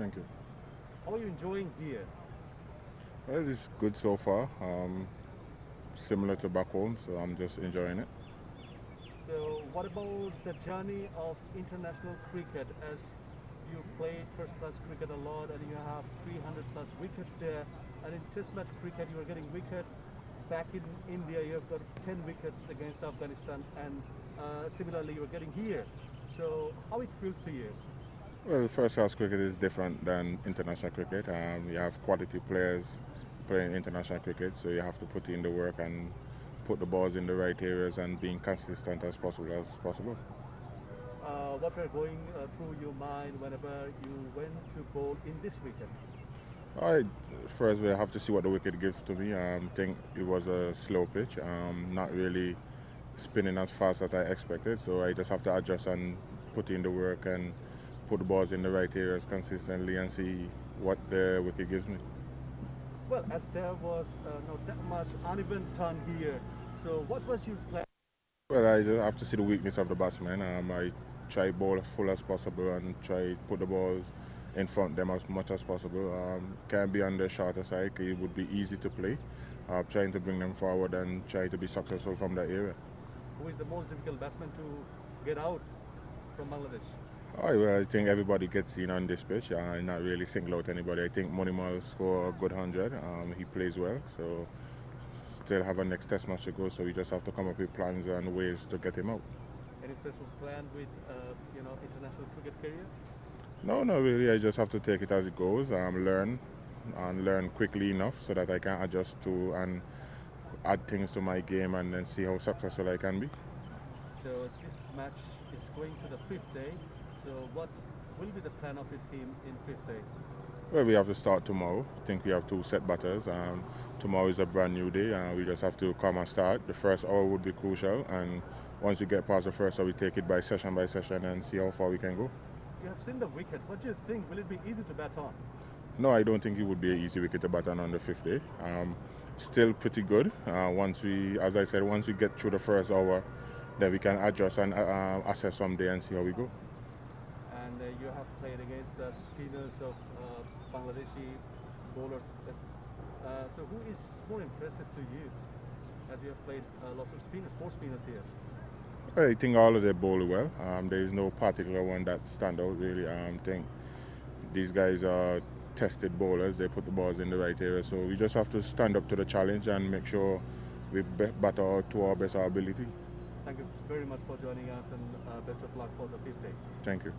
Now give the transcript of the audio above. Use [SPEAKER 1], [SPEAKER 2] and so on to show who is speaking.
[SPEAKER 1] Thank you.
[SPEAKER 2] How are you enjoying here?
[SPEAKER 1] Well, it's good so far. Um, similar to back home, so I'm just enjoying it.
[SPEAKER 2] So, what about the journey of international cricket as you played first class cricket a lot and you have 300 plus wickets there? And in Test match cricket, you are getting wickets. Back in India, you have got 10 wickets against Afghanistan, and uh, similarly, you are getting here. So, how it feels to you?
[SPEAKER 1] Well, first class cricket is different than international cricket. Um, you have quality players playing international cricket, so you have to put in the work and put the balls in the right areas and being consistent as possible as possible.
[SPEAKER 2] Uh, what were going uh, through your mind whenever you went to bowl in this weekend?
[SPEAKER 1] I first we have to see what the wicket gives to me. I um, think it was a slow pitch, um, not really spinning as fast as I expected. So I just have to adjust and put in the work and put the balls in the right areas consistently and see what the wicket gives me.
[SPEAKER 2] Well, as there was uh, not that much uneven turn here, so what was your plan?
[SPEAKER 1] Well, I just have to see the weakness of the batsman. Um, I try bowl as full as possible and try put the balls in front of them as much as possible. Um, can be on the shorter side, it would be easy to play. Uh, trying to bring them forward and try to be successful from that area.
[SPEAKER 2] Who is the most difficult batsman to get out from Bangladesh?
[SPEAKER 1] Oh, well, I think everybody gets in on this pitch. Uh, not really single out anybody. I think Mominul score a good 100. Um, he plays well, so still have a next test match to go, so we just have to come up with plans and ways to get him out.
[SPEAKER 2] Any special plan with, uh, you know, international cricket career?
[SPEAKER 1] No, no, really. I just have to take it as it goes, um, learn, and learn quickly enough so that I can adjust to and add things to my game and then see how successful I can be.
[SPEAKER 2] So this match is going to the fifth day. So what will be the plan of your team in fifth day?
[SPEAKER 1] Well, we have to start tomorrow. I think we have two set batters. Um, tomorrow is a brand new day, and we just have to come and start. The first hour would be crucial, and once we get past the first hour, we take it by session by session and see how far we can go.
[SPEAKER 2] You have seen the wicket. What do you think? Will it be easy to bat on?
[SPEAKER 1] No, I don't think it would be an easy wicket to bat on on the fifth day. Um, still pretty good. Uh, once we, as I said, once we get through the first hour, then we can adjust and uh, assess from there and see how we go.
[SPEAKER 2] Have played against the spinners of uh, Bangladeshi bowlers. Uh, so who is more impressive to you as you have played uh, lots of spinners, four spinners here?
[SPEAKER 1] I think all of them bowl well. Um, there is no particular one that stand out really. I um, think these guys are tested bowlers. They put the balls in the right area. So we just have to stand up to the challenge and make sure we bat out to our best ability.
[SPEAKER 2] Thank you very much for joining us and uh, best of luck for the fifth day.
[SPEAKER 1] Thank you.